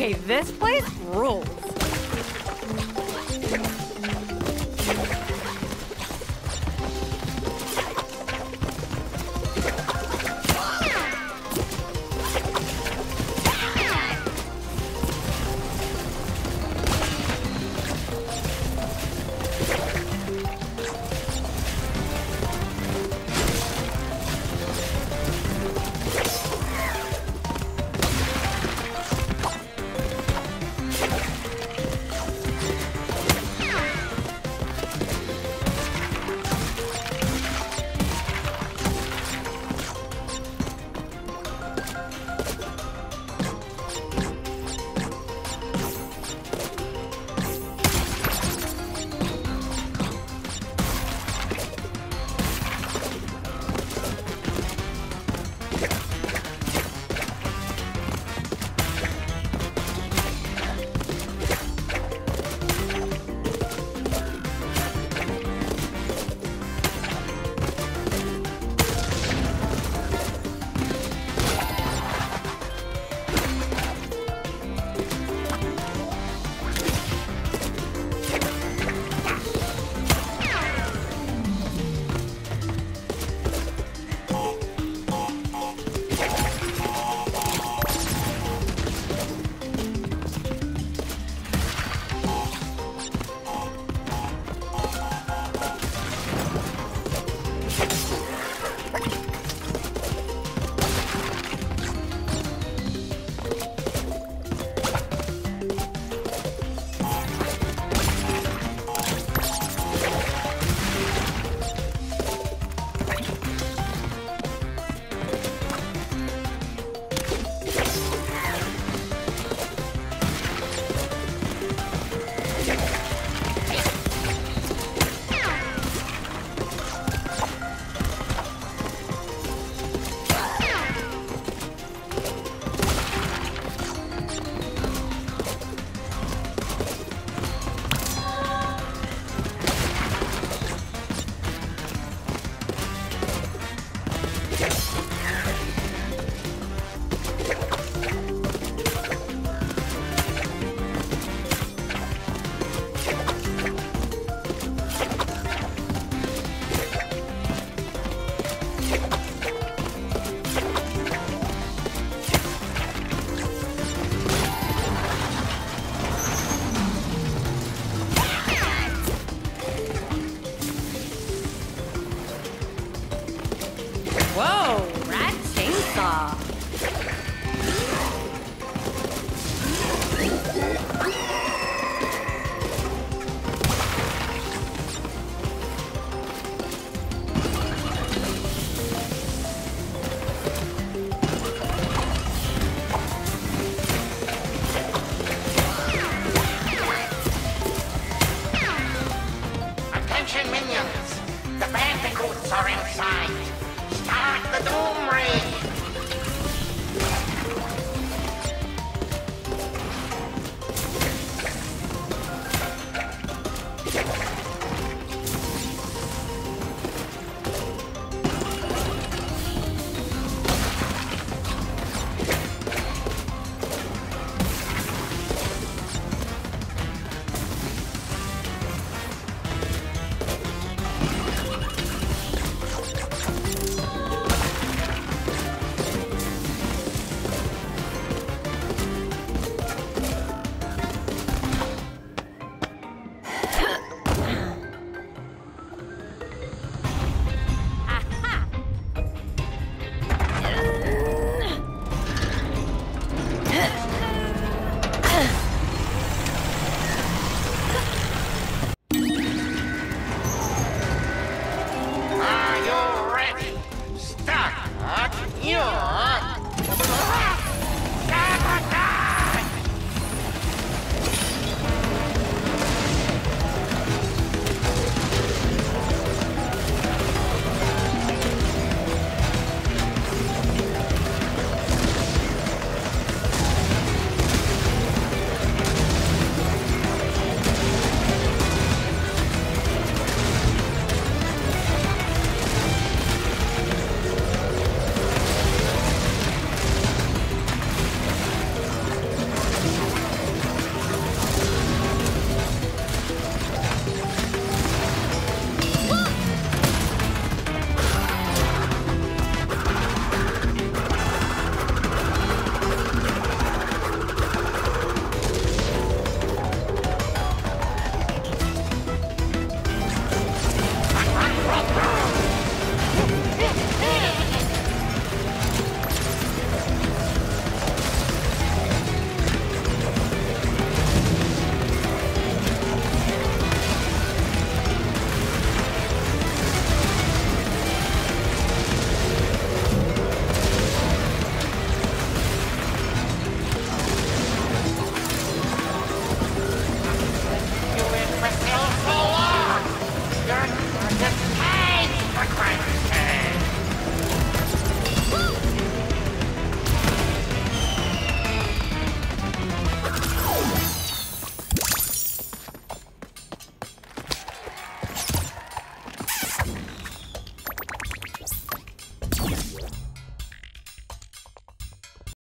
Okay, this place rules.